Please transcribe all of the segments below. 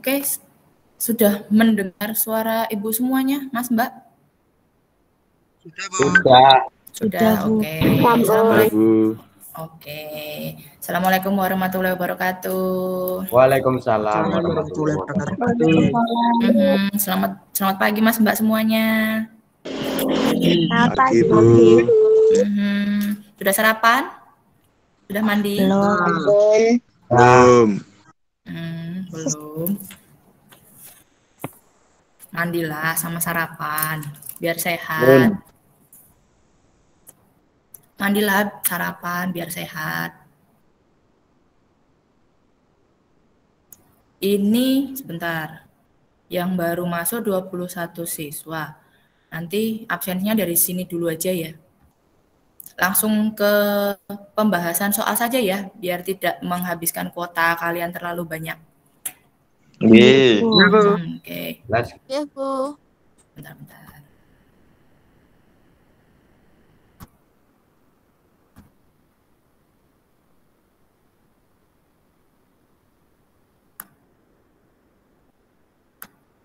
Oke, sudah mendengar suara Ibu semuanya, Mas Mbak? Sudah, Bu. Sudah. Sudah, oke. Assalamualaikum. Oke. Assalamualaikum warahmatullahi wabarakatuh. Waalaikumsalam warahmatullahi wabarakatuh. Mhm, Selamat selamat pagi Mas Mbak semuanya. Selamat Pagi, Bu. Mhm. Sudah sarapan? Sudah mandi? Belum. Belum. Hmm, belum. Mandilah sama sarapan biar sehat. Belum. Mandilah sarapan biar sehat. Ini sebentar. Yang baru masuk 21 siswa. Nanti absensinya dari sini dulu aja ya. Langsung ke pembahasan soal saja ya, biar tidak menghabiskan kuota kalian terlalu banyak. Iya, Bu. Hmm, Oke, Ya, Bu. bentar-bentar.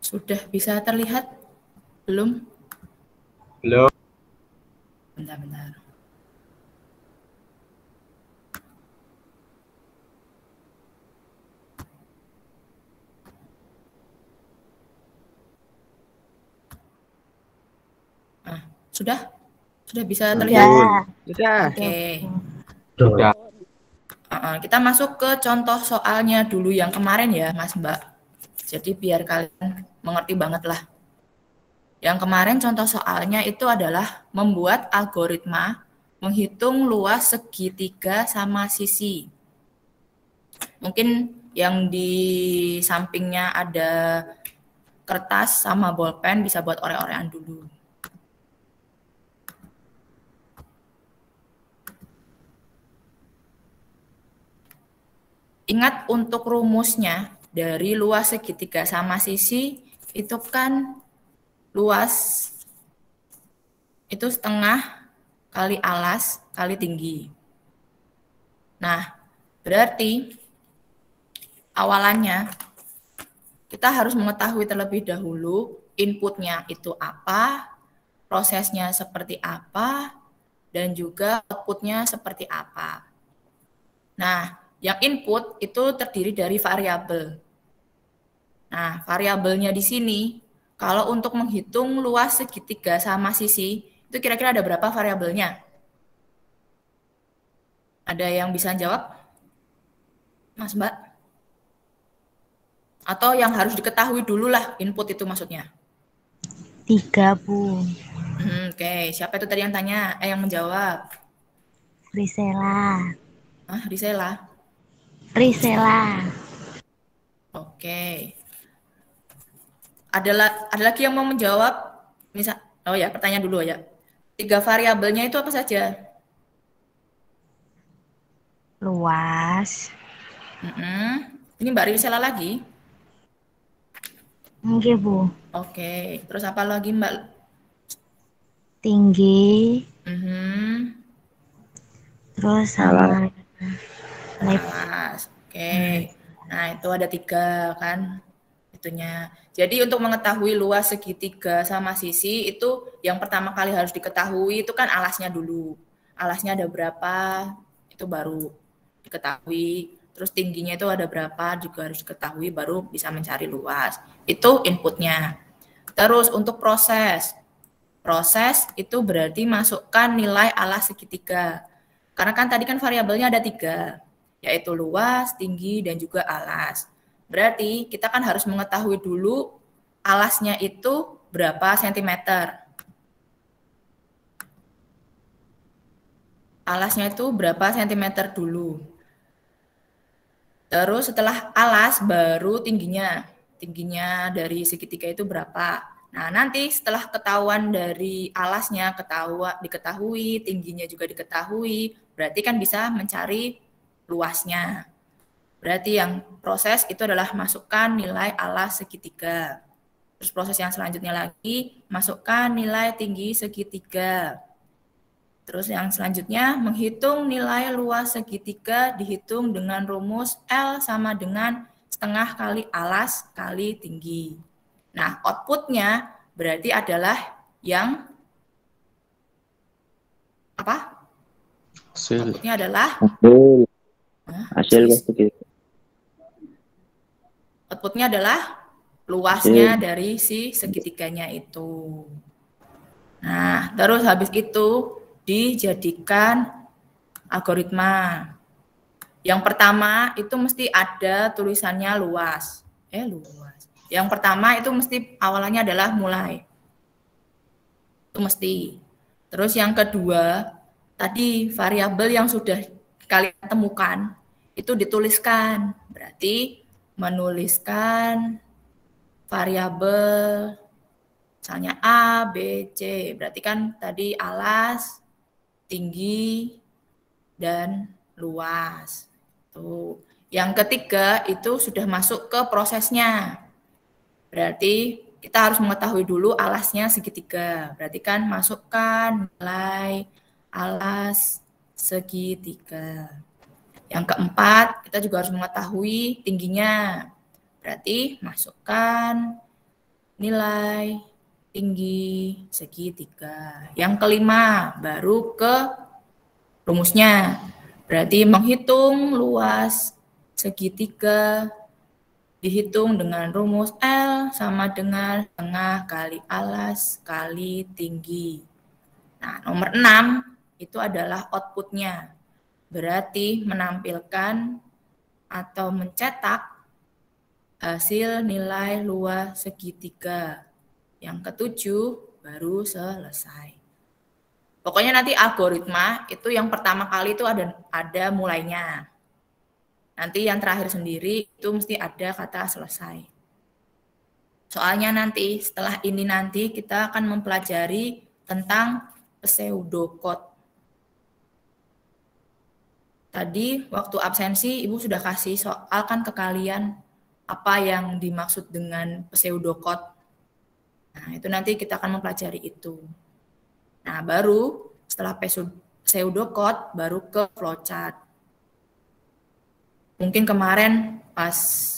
Sudah bisa terlihat? Belum? belum. Bentar-bentar. Ah, sudah? Sudah bisa terlihat? Ya. Sudah. Oke. Sudah. Uh-uh, kita masuk ke contoh soalnya dulu yang kemarin ya, Mas Mbak. Jadi biar kalian mengerti banget lah. Yang kemarin contoh soalnya itu adalah membuat algoritma menghitung luas segitiga sama sisi. Mungkin yang di sampingnya ada kertas sama bolpen bisa buat orek-orekan dulu. Ingat untuk rumusnya dari luas segitiga sama sisi itu kan luas itu setengah kali alas kali tinggi. Nah, berarti awalannya kita harus mengetahui terlebih dahulu inputnya itu apa, prosesnya seperti apa, dan juga outputnya seperti apa. Nah, yang input itu terdiri dari variabel. Nah, variabelnya di sini, kalau untuk menghitung luas segitiga sama sisi, itu kira-kira ada berapa variabelnya? Ada yang bisa jawab? Mas Mbak? Atau yang harus diketahui dulu lah input itu maksudnya? Tiga, Bu. Hmm, Oke, siapa itu tadi yang tanya? Eh, yang menjawab? Risela. Ah, Risela. Risela. Oke. Ada, la- ada lagi yang mau menjawab? Misal, oh ya, pertanyaan dulu ya. Tiga variabelnya itu apa saja? Luas. Mm-mm. Ini Mbak Risela lagi. Oke, Bu. Oke. Terus apa lagi Mbak? Tinggi. Mhm. Terus sama. Alas. Oke. Nah, itu ada tiga kan itunya. Jadi untuk mengetahui luas segitiga sama sisi itu yang pertama kali harus diketahui itu kan alasnya dulu. Alasnya ada berapa itu baru diketahui. Terus tingginya itu ada berapa juga harus diketahui baru bisa mencari luas. Itu inputnya. Terus untuk proses. Proses itu berarti masukkan nilai alas segitiga. Karena kan tadi kan variabelnya ada tiga, yaitu luas, tinggi, dan juga alas. Berarti kita kan harus mengetahui dulu alasnya itu berapa sentimeter. Alasnya itu berapa sentimeter dulu. Terus setelah alas baru tingginya. Tingginya dari segitiga itu berapa. Nah, nanti setelah ketahuan dari alasnya ketahuan diketahui, tingginya juga diketahui, berarti kan bisa mencari luasnya. Berarti yang proses itu adalah masukkan nilai alas segitiga. Terus proses yang selanjutnya lagi, masukkan nilai tinggi segitiga. Terus yang selanjutnya, menghitung nilai luas segitiga dihitung dengan rumus L sama dengan setengah kali alas kali tinggi. Nah, outputnya berarti adalah yang apa? Hasil. Outputnya adalah Hasil. Hasil outputnya adalah luasnya dari si segitiganya itu. Nah, terus habis itu dijadikan algoritma. Yang pertama itu mesti ada tulisannya luas. Eh, luas. Yang pertama itu mesti awalnya adalah mulai. Itu mesti. Terus yang kedua, tadi variabel yang sudah kalian temukan itu dituliskan. Berarti menuliskan variabel misalnya A, B, C. Berarti kan tadi alas, tinggi, dan luas. Tuh. Yang ketiga itu sudah masuk ke prosesnya. Berarti kita harus mengetahui dulu alasnya segitiga. Berarti kan masukkan nilai alas segitiga. Yang keempat, kita juga harus mengetahui tingginya. Berarti masukkan nilai tinggi segitiga. Yang kelima, baru ke rumusnya. Berarti menghitung luas segitiga dihitung dengan rumus L sama dengan tengah kali alas kali tinggi. Nah, nomor 6 itu adalah outputnya. Berarti menampilkan atau mencetak hasil nilai luas segitiga. Yang ketujuh baru selesai. Pokoknya nanti algoritma itu yang pertama kali itu ada ada mulainya. Nanti yang terakhir sendiri itu mesti ada kata selesai. Soalnya nanti setelah ini nanti kita akan mempelajari tentang pseudocode. Tadi waktu absensi Ibu sudah kasih soal kan ke kalian apa yang dimaksud dengan pseudocode. Nah, itu nanti kita akan mempelajari itu. Nah, baru setelah pseudocode baru ke flowchart. Mungkin kemarin pas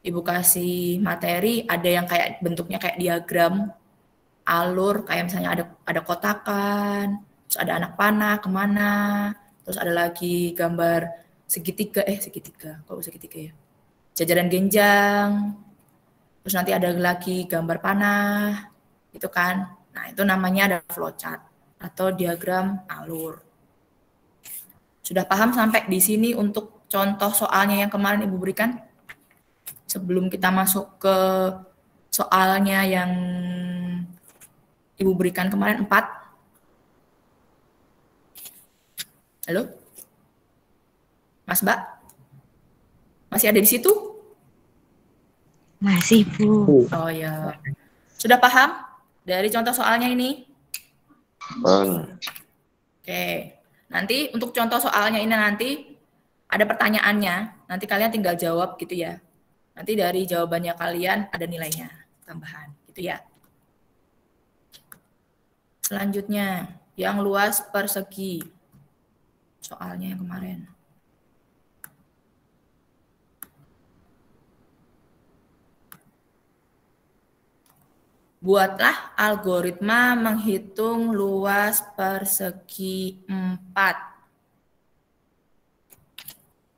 Ibu kasih materi ada yang kayak bentuknya kayak diagram alur kayak misalnya ada ada kotakan, terus ada anak panah ke mana, terus ada lagi gambar segitiga eh segitiga, kok segitiga ya? Jajaran genjang, terus nanti ada lagi gambar panah, itu kan. Nah, itu namanya ada flowchart atau diagram alur. Sudah paham sampai di sini untuk contoh soalnya yang kemarin Ibu berikan? Sebelum kita masuk ke soalnya yang Ibu berikan kemarin 4. Halo? Mas Mbak? Masih ada di situ? Masih, Bu. Oh ya. Sudah paham? dari contoh soalnya ini? Bang. Oke. Nanti untuk contoh soalnya ini nanti ada pertanyaannya. Nanti kalian tinggal jawab gitu ya. Nanti dari jawabannya kalian ada nilainya tambahan gitu ya. Selanjutnya, yang luas persegi. Soalnya yang kemarin. Buatlah algoritma menghitung luas persegi 4.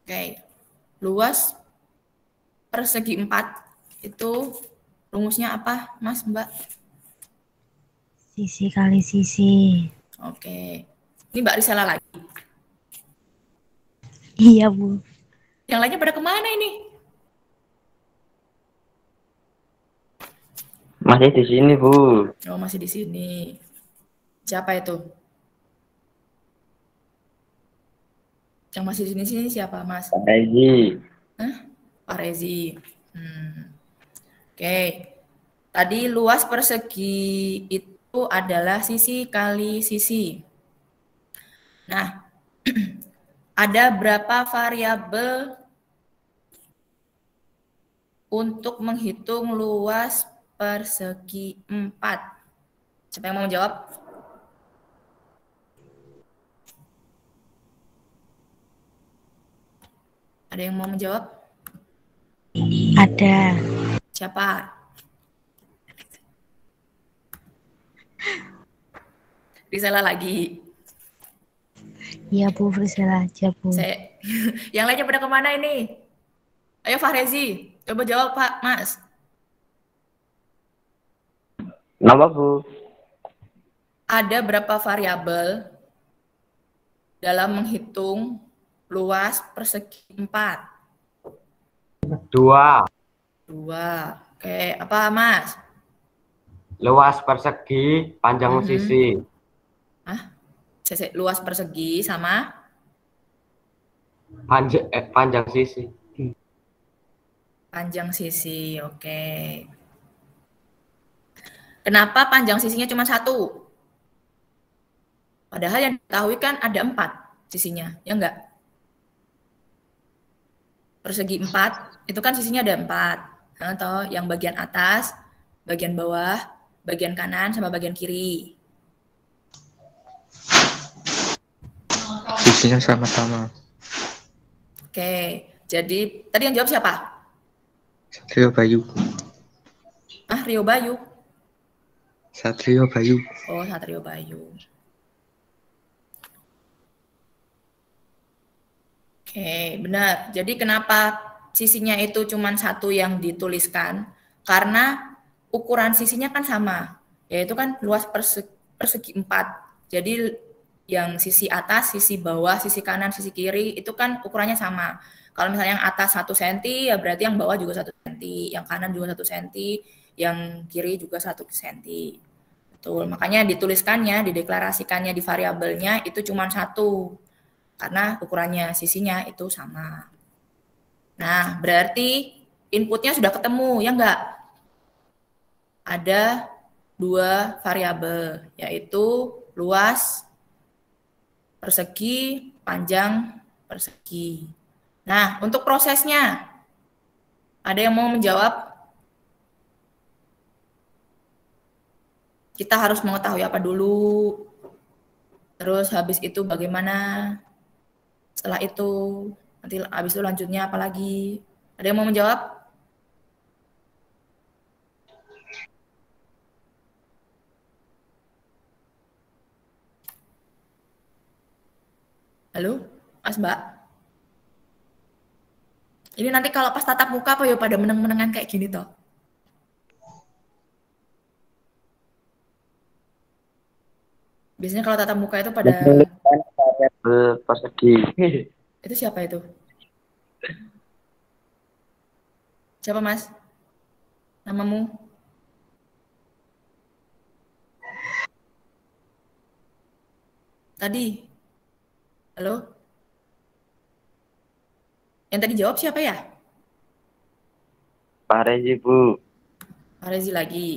Oke, luas persegi 4 itu rumusnya apa, Mas, Mbak? Sisi kali sisi. Oke, ini Mbak Risala lagi. Iya, Bu. Yang lainnya pada ke mana ini? Masih di sini, Bu. Oh, masih di sini. Siapa itu? Yang masih di sini sini siapa, Mas? Pak Rezi. Hah? Pak Rezi. Hmm. Oke. Tadi luas persegi itu adalah sisi kali sisi. Nah, ada berapa variabel untuk menghitung luas persegi 4? Siapa yang mau menjawab? Ada yang mau menjawab? Ada. Siapa? Risela lagi. Iya Bu, Frisela aja Bu. Saya, yang lainnya pada ke mana ini? Ayo Fahrezi, coba jawab Pak, Mas. Nama Bu? Ada berapa variabel dalam menghitung luas persegi 4? Dua. Dua. Oke, apa Mas? Luas persegi, panjang Mhm. sisi. Sisi- Luas persegi sama Panjang, eh, panjang sisi. panjang sisi. Oke. Kenapa panjang sisinya cuma satu? Padahal yang diketahui kan ada empat sisinya, ya enggak? Persegi empat, itu kan sisinya ada empat. Atau yang bagian atas, bagian bawah, bagian kanan, sama bagian kiri. Sisinya sama-sama. Oke, jadi tadi yang jawab siapa? Satrio Bayu. Ah, Rio Bayu. Satrio Bayu. Oh, Satrio Bayu. Oke, benar. Jadi kenapa sisinya itu cuma satu yang dituliskan? Karena ukuran sisinya kan sama, yaitu kan luas persegi, persegi 4. Jadi yang sisi atas, sisi bawah, sisi kanan, sisi kiri itu kan ukurannya sama. Kalau misalnya yang atas 1 cm, ya berarti yang bawah juga 1 cm, yang kanan juga 1 cm, yang kiri juga 1 cm. Betul, makanya dituliskannya, dideklarasikannya di variabelnya itu cuma satu. Karena ukurannya sisinya itu sama. Nah, berarti inputnya sudah ketemu, ya enggak? Ada dua variabel, yaitu luas persegi, panjang persegi. Nah, untuk prosesnya, ada yang mau menjawab? Kita harus mengetahui apa dulu, terus habis itu bagaimana, setelah itu, nanti habis itu lanjutnya apa lagi? Ada yang mau menjawab? Halo, Mas Mbak? Ini nanti kalau pas tatap muka apa ya pada meneng-menengan kayak gini toh? Biasanya kalau tatap muka itu pada persegi. itu siapa itu? Siapa Mas? Namamu? Tadi. Halo? Yang tadi jawab siapa ya? Pak Rezi Bu. Pak Rezi lagi.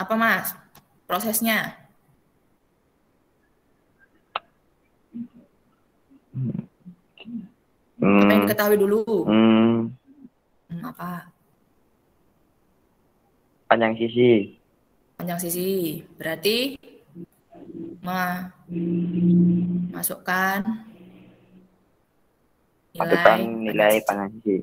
Apa Mas? Prosesnya? Apa yang Hmm, diketahui dulu? hmm, Hmm, apa? Panjang sisi. Panjang sisi. Berarti ma masukkan Masukkan nilai nilai panjang sisi.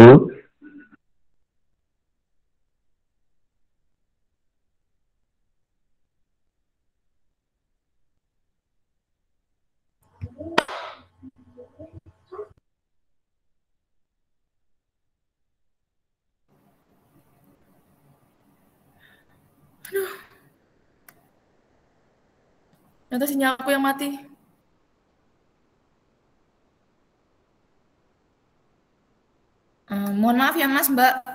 itu Aduh. Sinyal aku yang mati. Mohon maaf ya Mas, Mbak.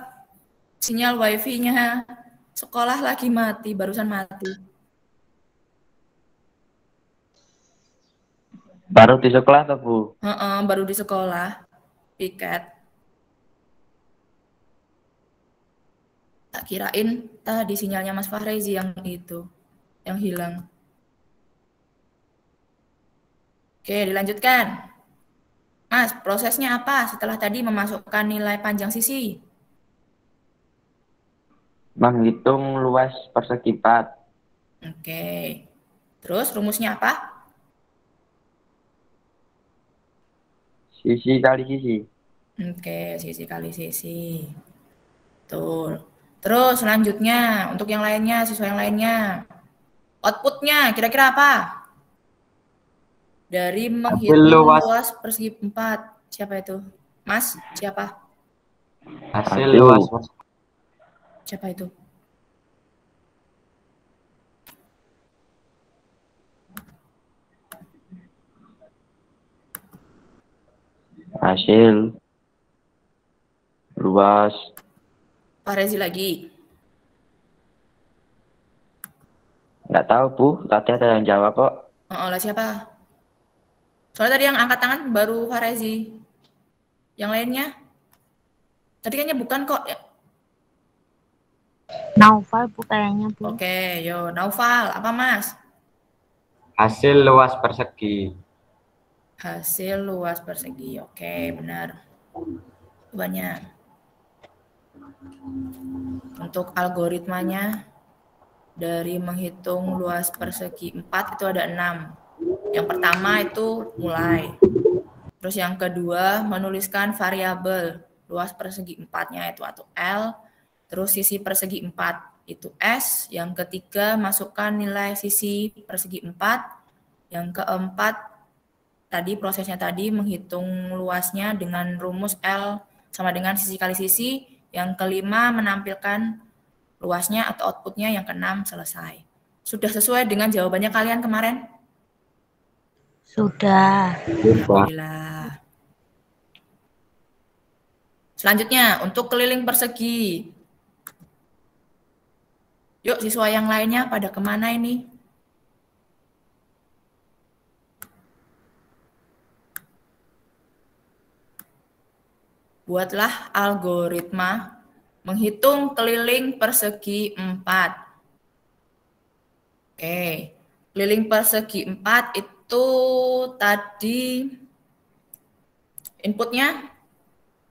Sinyal wifi-nya sekolah lagi mati, barusan mati. Baru di sekolah tuh Bu. Heeh, baru di sekolah. Piket. Tak kirain tadi sinyalnya Mas Fahrezi yang itu, yang hilang. Oke, dilanjutkan. Mas, prosesnya apa setelah tadi memasukkan nilai panjang sisi? Menghitung luas persegi 4. Oke. Terus rumusnya apa? Sisi kali sisi. Oke, sisi kali sisi. Betul. Terus selanjutnya, untuk yang lainnya, siswa yang lainnya. Outputnya kira-kira apa? Dari menghitung luas. luas persegi 4. Siapa itu? Mas, siapa? Hasil luas Siapa itu? Hasil. Luas. Pak Rezi lagi. Nggak tahu Bu. Tadi ada yang jawab kok. Oh, oleh siapa? Soalnya tadi yang angkat tangan baru Farezi. Yang lainnya? Tadi kayaknya bukan kok. Ya, Naufal bu kayaknya bu. Oke, yo Naufal, apa Mas? hasil luas persegi Hasil luas persegi. Oke, benar. Banyak. Untuk algoritmanya dari menghitung luas persegi 4 itu ada 6. Yang pertama itu mulai. Terus yang kedua menuliskan variabel luas persegi 4-nya itu atau L. Terus sisi persegi 4 itu S. Yang ketiga masukkan nilai sisi persegi 4. Yang keempat tadi prosesnya tadi menghitung luasnya dengan rumus L sama dengan sisi kali sisi. Yang kelima menampilkan luasnya atau outputnya yang keenam selesai. Sudah sesuai dengan jawabannya kalian kemarin? Sudah. Alhamdulillah. Selanjutnya untuk keliling persegi. Yuk siswa yang lainnya pada ke mana ini? Buatlah algoritma menghitung keliling persegi 4. Oke, keliling persegi 4 itu tadi inputnya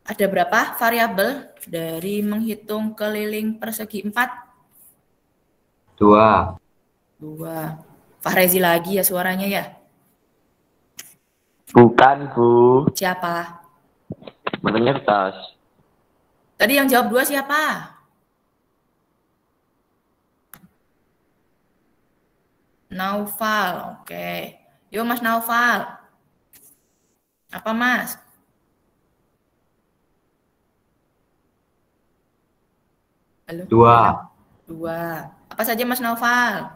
ada berapa variabel dari menghitung keliling persegi 4? dua Dua. Fahrezi lagi ya suaranya ya? Bukan Bu. Siapa? Menyertas. Tadi yang jawab dua siapa? Naufal, oke. Yo Mas Naufal. Apa Mas? Halo? dua Dua. Apa saja Mas Naufal?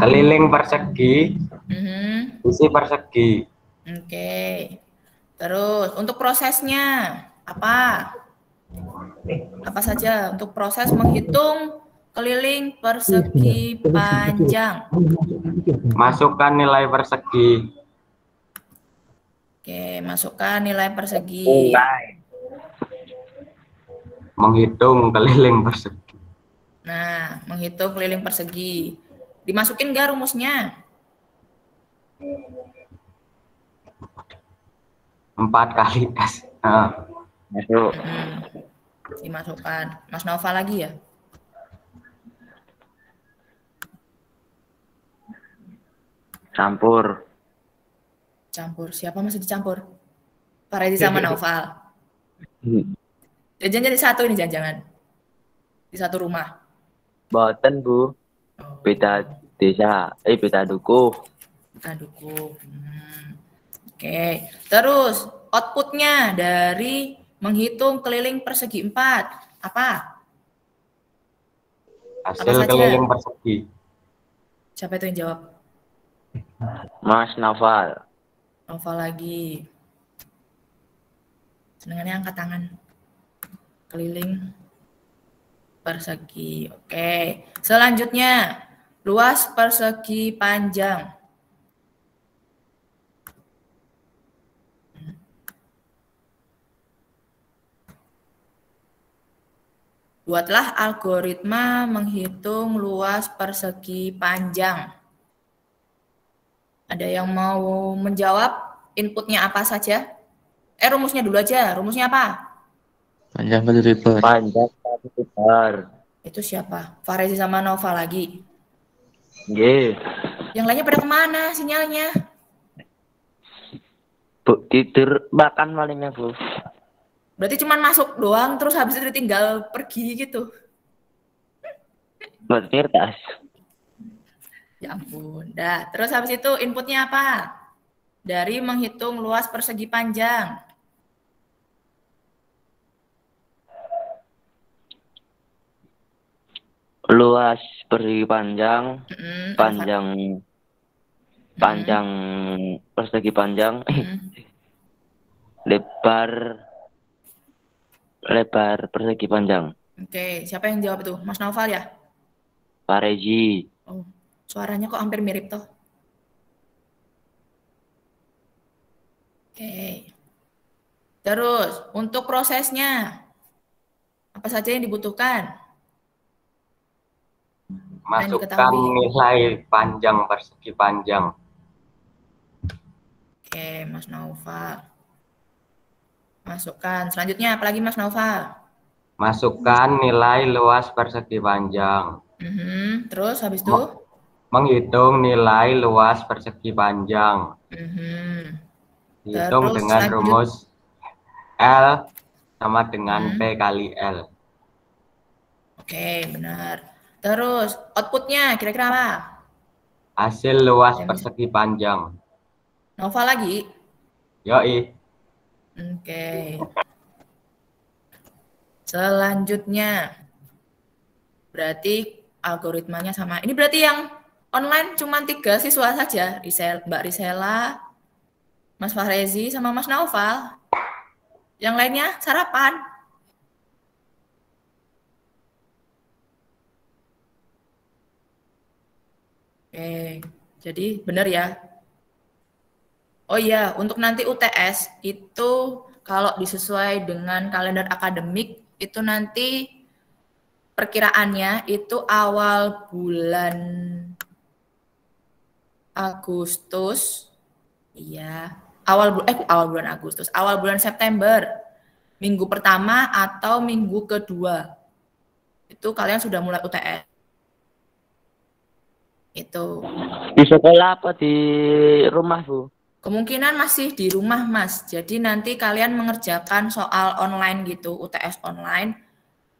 keliling persegi Mhm. sisi persegi Oke. Terus untuk prosesnya apa? Apa saja untuk proses menghitung keliling persegi panjang? masukkan nilai persegi Oke, masukkan nilai persegi. menghitung keliling persegi Nah, menghitung keliling persegi. Dimasukin nggak rumusnya? empat kali S Nah, Masuk. Hmm, dimasukkan. Mas Nova lagi ya? Campur. Campur. Siapa masih dicampur? Pak Rezi sama Naufal. Jangan jadi satu ini jangan-jangan. Di satu rumah. Boten Bu. Beda desa. Eh beda dukuh. Kita dukung. Hmm. Oke. Terus outputnya dari menghitung keliling persegi 4. Apa? hasil Apa saja? keliling persegi Siapa itu yang jawab? Mas Naval. Nova lagi. Senengannya angkat tangan. Keliling persegi. Oke. Selanjutnya, luas persegi panjang. Buatlah algoritma menghitung luas persegi panjang. Ada yang mau menjawab inputnya apa saja? Eh, rumusnya dulu aja. Rumusnya apa? Panjang kali lebar. Panjang kali lebar. Itu siapa? Farezi sama Nova lagi. Nggih. Yang lainnya pada ke mana sinyalnya? Bu, tidur makan malingnya, Bu. Berarti cuma masuk doang, terus habis itu ditinggal pergi gitu. Buat kertas. Ya ampun. Dah, terus habis itu inputnya apa? Dari menghitung luas persegi panjang. Luas persegi panjang, Mm-mm, panjang panjang persegi panjang, Mm. lebar lebar persegi panjang. Oke, siapa yang jawab itu? Mas Naufal ya? Pak Rezi. Oh, suaranya kok hampir mirip toh. Oke. Terus, untuk prosesnya, apa saja yang dibutuhkan? Masukkan nilai panjang persegi panjang. Oke, Mas Naufal. Masukkan. Selanjutnya, apa lagi Mas Naufal? Masukkan nilai luas persegi panjang. Mhm, Terus, habis itu? Menghitung nilai luas persegi panjang. Mhm. Hitung Terus dengan lanjut. rumus L sama dengan Hmm. P kali L. Oke, benar. Terus, outputnya kira-kira apa? Hasil luas persegi panjang. Nova lagi? Yoi. Oke. Selanjutnya, berarti algoritmanya sama. Ini berarti yang online cuma tiga siswa saja, Risel, Mbak Risela, Mas Fahrezi, sama Mas Naufal. Yang lainnya sarapan. Oke, jadi benar ya. Oh iya, untuk nanti UTS itu kalau disesuai dengan kalender akademik itu nanti perkiraannya itu awal bulan Agustus. Iya, awal bu- eh awal bulan Agustus, awal bulan September. Minggu pertama atau minggu kedua. Itu kalian sudah mulai UTS. Itu. Di sekolah apa di rumah, Bu? Kemungkinan masih di rumah, Mas. Jadi nanti kalian mengerjakan soal online gitu, UTS online.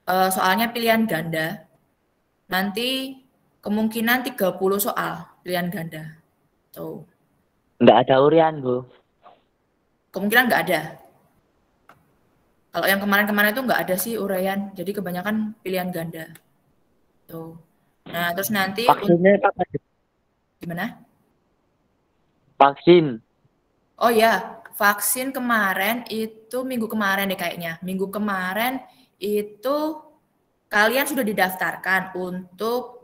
Eh, soalnya pilihan ganda. Nanti kemungkinan 30 soal pilihan ganda. Tuh. Enggak ada urian, Bu. Kemungkinan nggak ada. Kalau yang kemarin-kemarin itu nggak ada sih uraian. Jadi kebanyakan pilihan ganda. Tuh. Nah, terus nanti Vaksinnya kapan? gimana? Vaksin. Oh ya, vaksin kemarin itu minggu kemarin deh kayaknya. Minggu kemarin itu kalian sudah didaftarkan untuk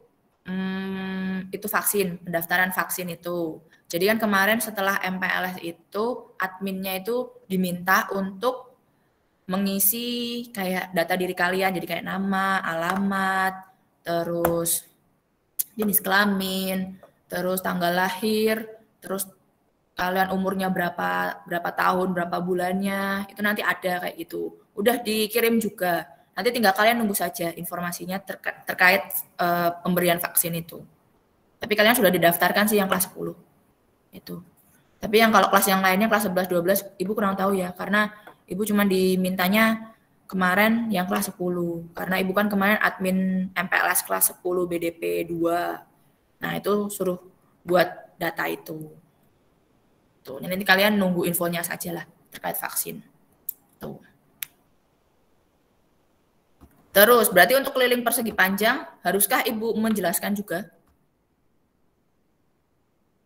hmm, itu vaksin, pendaftaran vaksin itu. Jadi kan kemarin setelah MPLS itu adminnya itu diminta untuk mengisi kayak data diri kalian, jadi kayak nama, alamat, terus jenis kelamin, terus tanggal lahir, terus kalian umurnya berapa berapa tahun, berapa bulannya, itu nanti ada kayak gitu. Udah dikirim juga. Nanti tinggal kalian nunggu saja informasinya terka- terkait eh, pemberian vaksin itu. Tapi kalian sudah didaftarkan sih yang kelas 10. Itu. Tapi yang kalau kelas yang lainnya kelas 11 12 Ibu kurang tahu ya karena Ibu cuma dimintanya kemarin yang kelas 10 karena Ibu kan kemarin admin MPLS kelas 10 BDP 2. Nah, itu suruh buat data itu. Tuh, nanti kalian nunggu infonya saja lah terkait vaksin. Tuh. Terus, berarti untuk keliling persegi panjang, haruskah Ibu menjelaskan juga?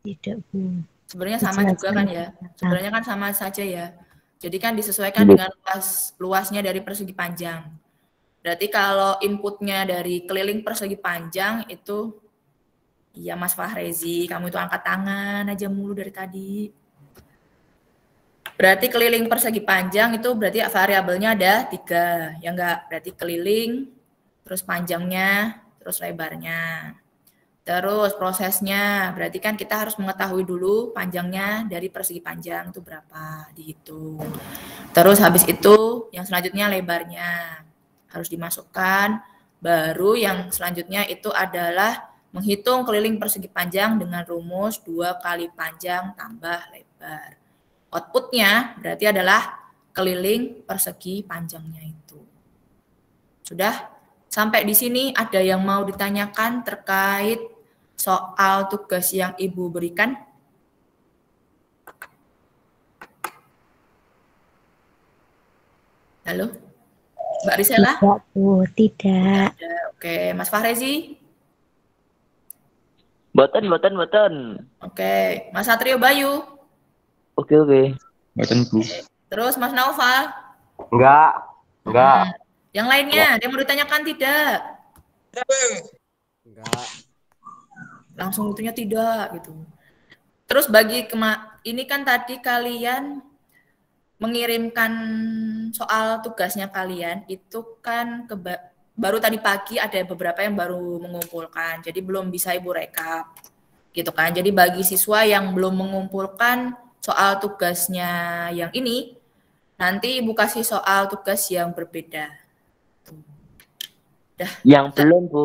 Tidak, Bu. Sebenarnya sama juga kan ya. Sebenarnya kan sama saja ya. Jadi kan disesuaikan dengan luas luasnya dari persegi panjang. Berarti kalau inputnya dari keliling persegi panjang itu Iya Mas Fahrezi, kamu itu angkat tangan aja mulu dari tadi. Berarti keliling persegi panjang itu berarti variabelnya ada tiga, ya enggak? Berarti keliling, terus panjangnya, terus lebarnya. Terus prosesnya, berarti kan kita harus mengetahui dulu panjangnya dari persegi panjang itu berapa, dihitung. Terus habis itu yang selanjutnya lebarnya harus dimasukkan. Baru yang selanjutnya itu adalah menghitung keliling persegi panjang dengan rumus dua kali panjang tambah lebar. Outputnya berarti adalah keliling persegi panjangnya itu. Sudah? Sampai di sini ada yang mau ditanyakan terkait soal tugas yang Ibu berikan? Halo? Mbak Risela? Tidak, Bu. Tidak. Oke, Mas Fahrezi? Boten, boten, boten. Oke, Mas Satrio Bayu? Oke, oke. Bu. Terus Mas Naufal? Enggak. Enggak. Hmm. Yang lainnya, yang mau ditanyakan tidak? Enggak. Langsung itunya tidak gitu. Terus bagi kema ini kan tadi kalian mengirimkan soal tugasnya kalian itu kan ke baru tadi pagi ada beberapa yang baru mengumpulkan. Jadi belum bisa Ibu rekap. Gitu kan. Jadi bagi siswa yang belum mengumpulkan soal tugasnya yang ini, nanti Ibu kasih soal tugas yang berbeda. Dah, Yang belum, Bu.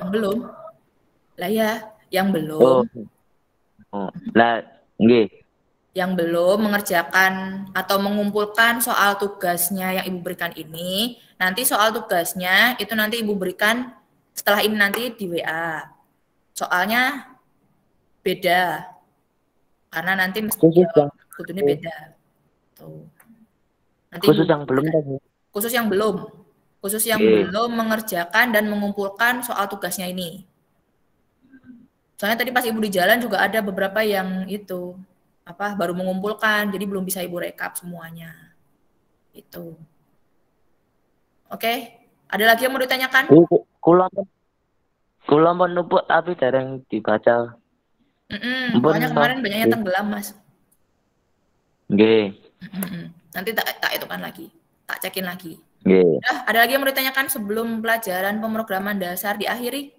yang belum. Lah ya, yang belum. Oh. Oh. Lah, nggih. yang belum mengerjakan atau mengumpulkan soal tugasnya yang Ibu berikan ini, nanti soal tugasnya itu nanti Ibu berikan setelah ini nanti di WA. Soalnya beda. Karena nanti mesti Khusus yang- kutunya beda. Tuh. Nanti Khusus yang belum tadi. Khusus yang belum. Khusus yang Oke. belum mengerjakan dan mengumpulkan soal tugasnya ini. Soalnya tadi pas Ibu di jalan juga ada beberapa yang itu apa baru mengumpulkan, jadi belum bisa Ibu rekap semuanya. Itu. Oke, ada lagi yang mau ditanyakan? Ku- ku- Kula kula mau nupuk tapi jarang dibaca. Mm-mm, Pak. kemarin banyaknya tenggelam, Mas. Nggih, Mm-mm. Nanti tak tak itu kan lagi, tak cekin lagi. nggih. Dah, ada lagi yang mau ditanyakan sebelum pelajaran pemrograman dasar diakhiri?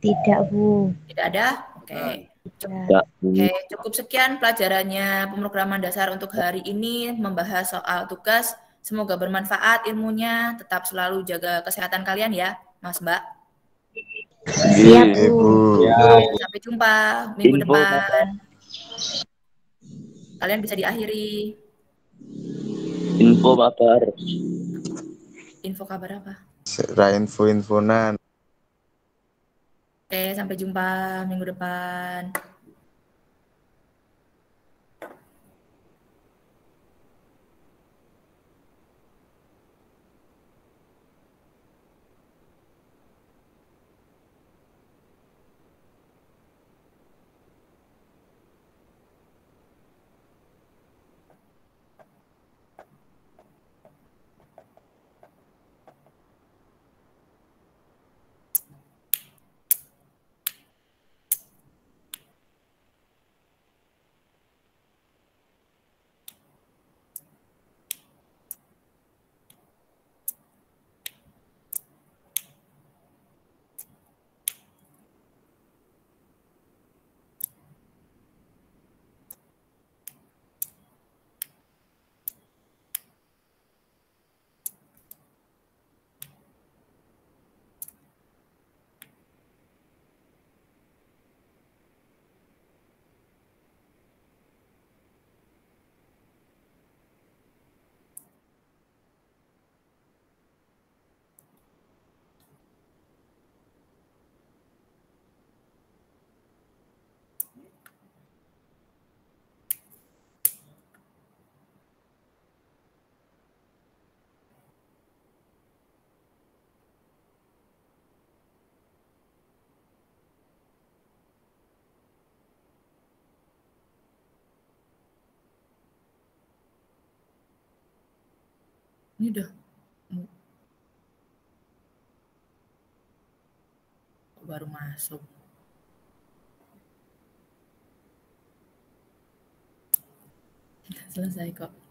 Tidak, Bu. Tidak ada? Oke. Tidak. Ya, Oke, cukup sekian pelajarannya pemrograman dasar untuk hari ini membahas soal tugas. Semoga bermanfaat ilmunya. Tetap selalu jaga kesehatan kalian ya, Mas Mbak. Siap, Bu. Ya. Sampai jumpa minggu Info, depan. Kalian bisa diakhiri. info kabar. Info kabar apa? Ra info-infonan. Oke, sampai jumpa minggu depan. Ini udah baru masuk. Selesai kok.